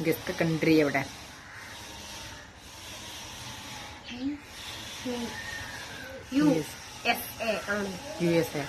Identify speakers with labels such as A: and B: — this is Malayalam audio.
A: ഗസ്റ്റ് കൺട്രി എവിടെ?
B: U
A: U S A.
B: U S A.